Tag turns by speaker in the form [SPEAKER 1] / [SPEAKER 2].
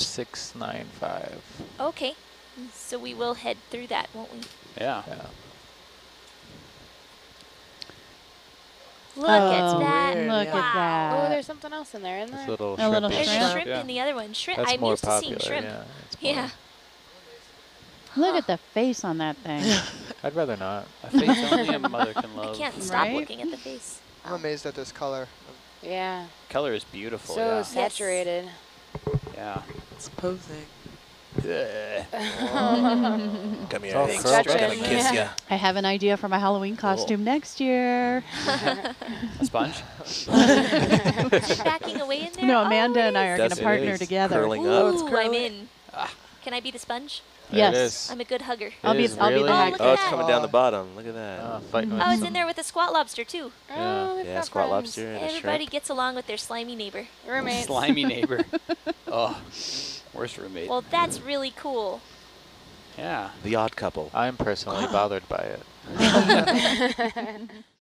[SPEAKER 1] 695.
[SPEAKER 2] Okay. So we will head through that, won't we?
[SPEAKER 3] Yeah.
[SPEAKER 1] Yeah.
[SPEAKER 2] Look
[SPEAKER 4] Oh,
[SPEAKER 2] at that.
[SPEAKER 1] weird,
[SPEAKER 4] Look
[SPEAKER 1] yeah.
[SPEAKER 4] at that.
[SPEAKER 5] Oh, there's something else in there, isn't
[SPEAKER 1] This
[SPEAKER 5] there?
[SPEAKER 1] little
[SPEAKER 4] A little
[SPEAKER 1] shrimpy
[SPEAKER 2] There's
[SPEAKER 4] shrimp.
[SPEAKER 2] shrimp
[SPEAKER 3] Yeah.
[SPEAKER 2] in the other one. Shrimp.
[SPEAKER 1] That's
[SPEAKER 2] I'm
[SPEAKER 1] more
[SPEAKER 2] used
[SPEAKER 1] popular.
[SPEAKER 2] to seeing shrimp.
[SPEAKER 1] Yeah.
[SPEAKER 2] Yeah.
[SPEAKER 4] Look at the face on that thing.
[SPEAKER 1] I'd rather not.
[SPEAKER 3] A face only a mother can love.
[SPEAKER 2] I can't stop
[SPEAKER 4] Right?
[SPEAKER 2] looking at the face.
[SPEAKER 6] I'm amazed at this color.
[SPEAKER 5] Yeah.
[SPEAKER 3] Color is beautiful.
[SPEAKER 5] so
[SPEAKER 3] yeah.
[SPEAKER 5] saturated.
[SPEAKER 3] Yeah.
[SPEAKER 7] It's posing.
[SPEAKER 3] Ugh.
[SPEAKER 7] Come here,
[SPEAKER 1] all
[SPEAKER 7] thanks.
[SPEAKER 1] curled
[SPEAKER 7] Just gonna kiss
[SPEAKER 5] Yeah.
[SPEAKER 7] ya.
[SPEAKER 4] I have an idea for my Halloween costume next year.
[SPEAKER 3] A sponge?
[SPEAKER 2] Backing away in there?
[SPEAKER 4] No,
[SPEAKER 2] Oh,
[SPEAKER 4] Amanda
[SPEAKER 2] it
[SPEAKER 4] and I are oh,
[SPEAKER 7] going
[SPEAKER 4] to partner together.
[SPEAKER 7] curling
[SPEAKER 2] Ooh,
[SPEAKER 7] up. It's
[SPEAKER 2] I'm
[SPEAKER 7] curling.
[SPEAKER 2] in. Can I be the sponge?
[SPEAKER 4] Yes.
[SPEAKER 2] I'm a good hugger.
[SPEAKER 1] It
[SPEAKER 4] I'll be-
[SPEAKER 1] is
[SPEAKER 4] I'll be the
[SPEAKER 1] really?
[SPEAKER 2] Oh, look
[SPEAKER 7] Oh,
[SPEAKER 2] at
[SPEAKER 7] it's coming down the bottom. Look at that.
[SPEAKER 1] Ah, Fighting oh, with
[SPEAKER 2] Oh, it's in there with a squat lobster too.
[SPEAKER 5] Oh, they've
[SPEAKER 7] Yeah, squat
[SPEAKER 5] friends.
[SPEAKER 7] lobster and
[SPEAKER 2] Everybody
[SPEAKER 7] shrimp.
[SPEAKER 2] gets along with their slimy neighbor.
[SPEAKER 5] Roommates.
[SPEAKER 3] Slimy neighbor. oh, worst roommate.
[SPEAKER 2] Well, that's really cool.
[SPEAKER 3] yeah.
[SPEAKER 7] The odd couple.
[SPEAKER 1] I'm personally bothered by it.